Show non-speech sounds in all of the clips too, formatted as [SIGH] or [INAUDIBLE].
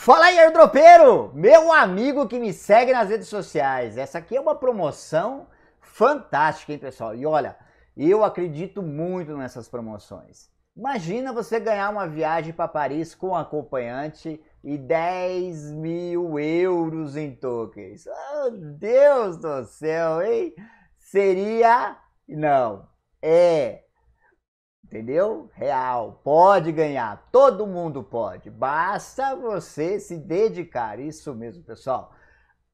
Fala aí, airdropeiro! Meu amigo que me segue nas redes sociais. Essa aqui é uma promoção fantástica, hein, pessoal? E olha, eu acredito muito nessas promoções. Imagina você ganhar uma viagem para Paris com acompanhante e 10 mil euros em tokens. Oh, Deus do céu, hein? Seria. Não, é Entendeu? Real. Pode ganhar. Todo mundo pode. Basta você se dedicar. Isso mesmo, pessoal.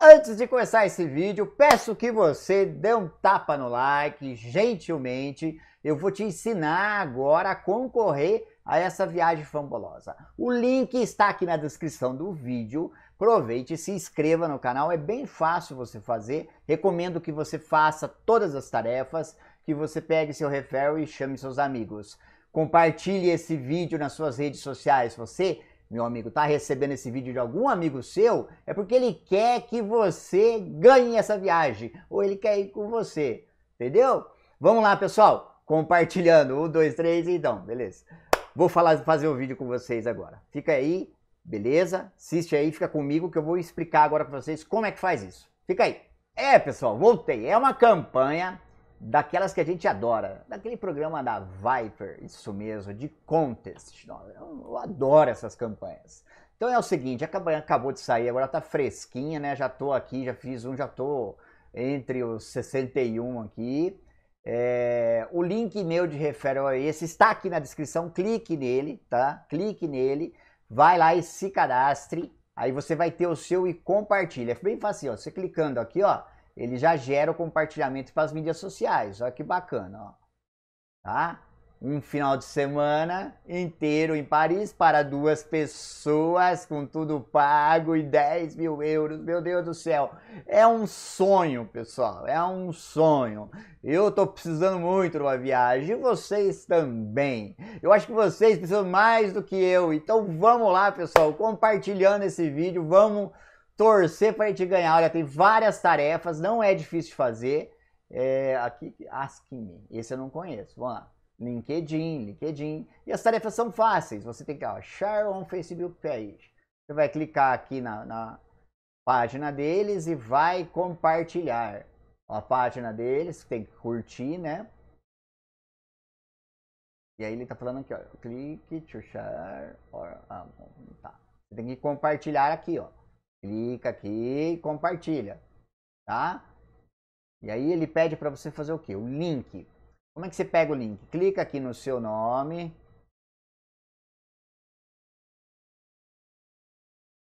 Antes de começar esse vídeo, peço que você dê um tapa no like, gentilmente. Eu vou te ensinar agora a concorrer a essa viagem fabulosa. O link está aqui na descrição do vídeo. Aproveite, se inscreva no canal, é bem fácil você fazer. Recomendo que você faça todas as tarefas que você pegue seu referral e chame seus amigos. Compartilhe esse vídeo nas suas redes sociais. Você, meu amigo, está recebendo esse vídeo de algum amigo seu, é porque ele quer que você ganhe essa viagem, ou ele quer ir com você, entendeu? Vamos lá, pessoal, compartilhando. Um, dois, três, então, beleza. Vou falar, fazer o vídeo com vocês agora. Fica aí, beleza? Assiste aí, fica comigo que eu vou explicar agora para vocês como é que faz isso. Fica aí. É, pessoal, voltei. É uma campanha daquelas que a gente adora, daquele programa da Viper, isso mesmo, de contest. Eu adoro essas campanhas. Então é o seguinte, a campanha acabou de sair, agora tá fresquinha, né? Já tô aqui, já fiz um, já tô entre os 61 aqui. É, o link meu de referral é esse, está aqui na descrição, clique nele, tá? Clique nele, vai lá e se cadastre. Aí você vai ter o seu e compartilha. É bem fácil, ó. Você clicando aqui, ó, ele já gera o compartilhamento para as mídias sociais. Olha que bacana, ó. Tá? Um final de semana inteiro em Paris para duas pessoas, com tudo pago e 10 mil euros. Meu Deus do céu, é um sonho, pessoal. É um sonho. Eu tô precisando muito de uma viagem vocês também. Eu acho que vocês precisam mais do que eu. Então vamos lá, pessoal, compartilhando esse vídeo. Vamos torcer para a gente ganhar. Olha, tem várias tarefas, não é difícil de fazer. É, aqui, Ask Me, esse eu não conheço. Vamos lá. LinkedIn, LinkedIn. E as tarefas são fáceis. Você tem que, share on Facebook page. Você vai clicar aqui na, na página deles e vai compartilhar a página deles. Tem que curtir, né? E aí ele tá falando aqui, ó, clique to share or, ah, tá. Você tem que compartilhar aqui, ó. Clica aqui e compartilha, tá? E aí ele pede para você fazer o quê? O link. Como é que você pega o link? Clica aqui no seu nome.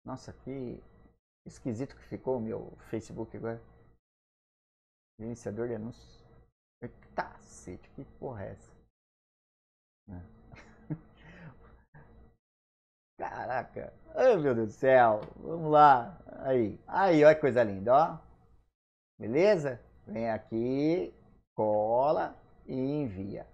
Nossa, que esquisito que ficou o meu Facebook agora. Gerenciador de anúncios. Cacete, que porra é essa? É. [LAUGHS] Caraca. Ai, meu Deus do céu. Vamos lá. Aí. Aí, olha que coisa linda, ó. Beleza? Vem aqui, cola e envia.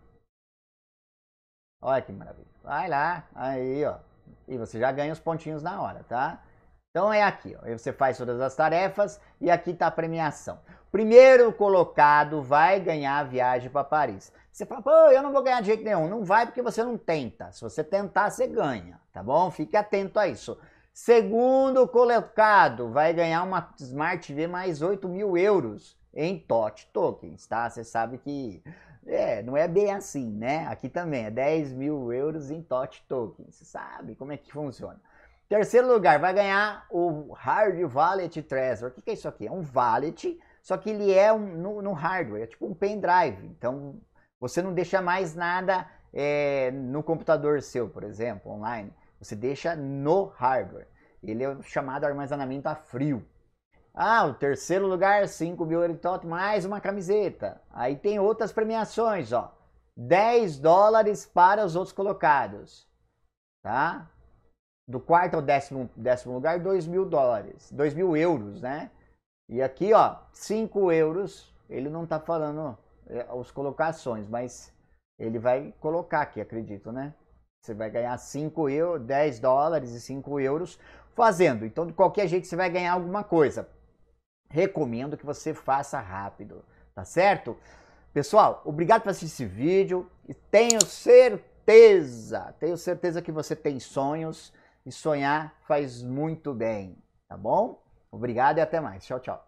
Olha que maravilha. Vai lá. Aí, ó. E você já ganha os pontinhos na hora, tá? Então é aqui, ó. Você faz todas as tarefas e aqui está a premiação. Primeiro colocado vai ganhar a viagem para Paris. Você fala, pô, eu não vou ganhar de jeito nenhum. Não vai porque você não tenta. Se você tentar, você ganha, tá bom? Fique atento a isso. Segundo colocado vai ganhar uma Smart TV mais 8 mil euros em TOT tokens, tá? Você sabe que é, não é bem assim, né? Aqui também é 10 mil euros em TOT tokens. Você sabe como é que funciona. Terceiro lugar, vai ganhar o Hard Wallet Trezor. O que, que é isso aqui? É um wallet só que ele é um, no, no hardware, é tipo um pendrive. Então você não deixa mais nada é, no computador seu, por exemplo, online. Você deixa no hardware. Ele é chamado armazenamento a frio. Ah, o terceiro lugar, 5 mil Eritot, mais uma camiseta. Aí tem outras premiações, ó. 10 dólares para os outros colocados. Tá? Do quarto ao décimo, décimo lugar, 2 mil dólares. 2 mil euros, né? E aqui, ó, 5 euros, ele não está falando é, as colocações, mas ele vai colocar aqui, acredito, né? Você vai ganhar 5 euros, 10 dólares e 5 euros fazendo. Então, de qualquer jeito, você vai ganhar alguma coisa. Recomendo que você faça rápido, tá certo? Pessoal, obrigado por assistir esse vídeo e tenho certeza, tenho certeza que você tem sonhos e sonhar faz muito bem, tá bom? Obrigado e até mais. Tchau, tchau.